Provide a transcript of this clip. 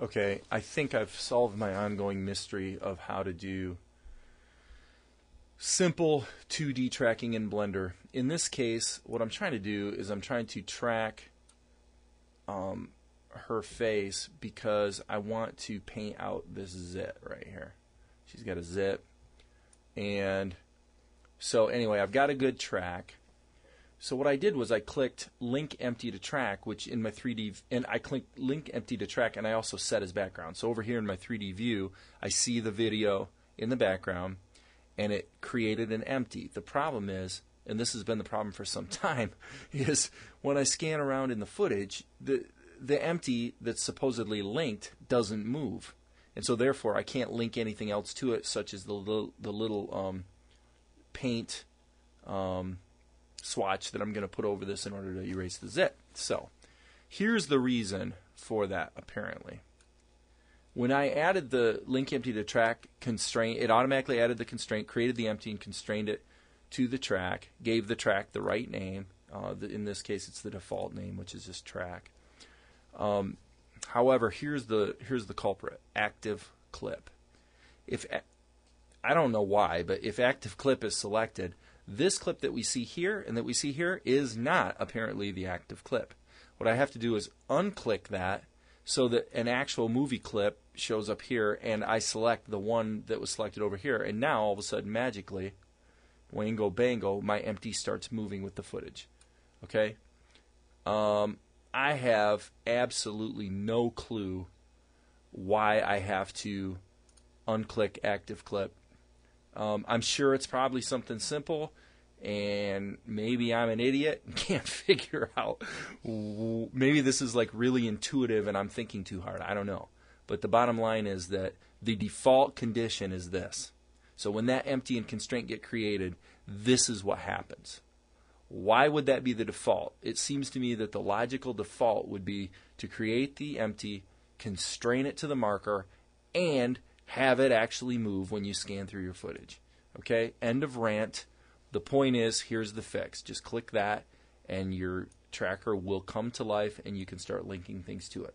Okay, I think I've solved my ongoing mystery of how to do simple 2D tracking in Blender. In this case, what I'm trying to do is I'm trying to track um, her face because I want to paint out this zit right here. She's got a zit. And so, anyway, I've got a good track. So what I did was I clicked link empty to track, which in my 3D, and I clicked link empty to track, and I also set as background. So over here in my 3D view, I see the video in the background, and it created an empty. The problem is, and this has been the problem for some time, is when I scan around in the footage, the the empty that's supposedly linked doesn't move, and so therefore I can't link anything else to it, such as the little the little um, paint. Um, swatch that I'm going to put over this in order to erase the zit. So here's the reason for that apparently. When I added the link empty to track constraint, it automatically added the constraint, created the empty, and constrained it to the track, gave the track the right name. Uh, the, in this case, it's the default name, which is just track. Um, however, here's the here's the culprit: active clip. If I don't know why, but if active clip is selected, this clip that we see here and that we see here is not apparently the active clip. What I have to do is unclick that so that an actual movie clip shows up here and I select the one that was selected over here. And now all of a sudden, magically, wango bango, my empty starts moving with the footage. Okay? Um, I have absolutely no clue why I have to unclick active clip um, I'm sure it's probably something simple, and maybe I'm an idiot and can't figure out. Maybe this is like really intuitive and I'm thinking too hard. I don't know. But the bottom line is that the default condition is this. So when that empty and constraint get created, this is what happens. Why would that be the default? It seems to me that the logical default would be to create the empty, constrain it to the marker, and have it actually move when you scan through your footage. Okay, end of rant. The point is, here's the fix. Just click that, and your tracker will come to life, and you can start linking things to it.